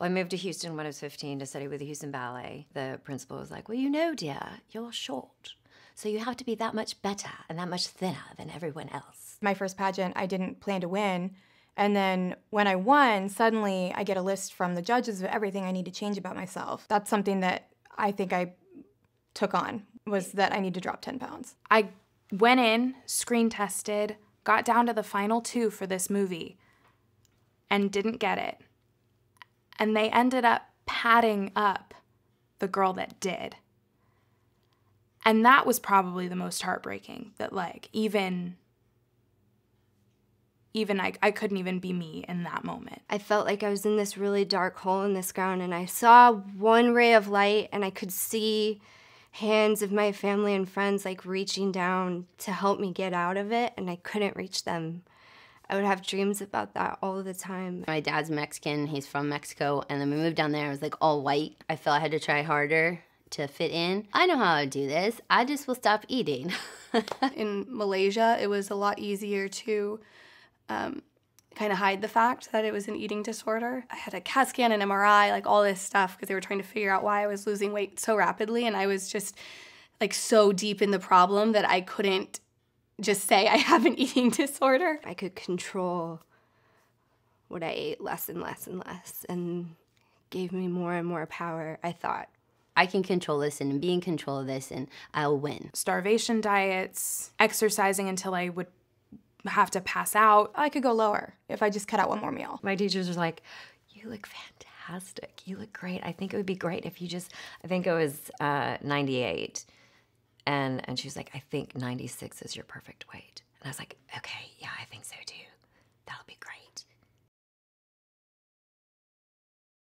Well, I moved to Houston when I was 15 to study with the Houston Ballet. The principal was like, Well, you know, dear, you're short. So you have to be that much better and that much thinner than everyone else. My first pageant, I didn't plan to win. And then when I won, suddenly I get a list from the judges of everything I need to change about myself. That's something that I think I took on was that I need to drop 10 pounds. I went in, screen tested, got down to the final two for this movie, and didn't get it. And they ended up padding up the girl that did. And that was probably the most heartbreaking that, like, even. Even I, I couldn't even be me in that moment. I felt like I was in this really dark hole in this ground, and I saw one ray of light, and I could see hands of my family and friends like reaching down to help me get out of it, and I couldn't reach them. I would have dreams about that all the time. My dad's Mexican, he's from Mexico, and then we moved down there, I was like all white. I felt I had to try harder to fit in. I know how to do this, I just will stop eating. in Malaysia, it was a lot easier to um, kind of hide the fact that it was an eating disorder. I had a CAT scan and MRI, like all this stuff, because they were trying to figure out why I was losing weight so rapidly. And I was just like so deep in the problem that I couldn't just say I have an eating disorder. I could control what I ate less and less and less, and gave me more and more power, I thought. I can control this and be in control of this and I'll win. Starvation diets, exercising until I would have to pass out. I could go lower if I just cut out one more meal. My teachers were like, You look fantastic. You look great. I think it would be great if you just, I think it was uh, 98. And, and she was like, I think 96 is your perfect weight. And I was like, Okay, yeah, I think so too. That'll be great.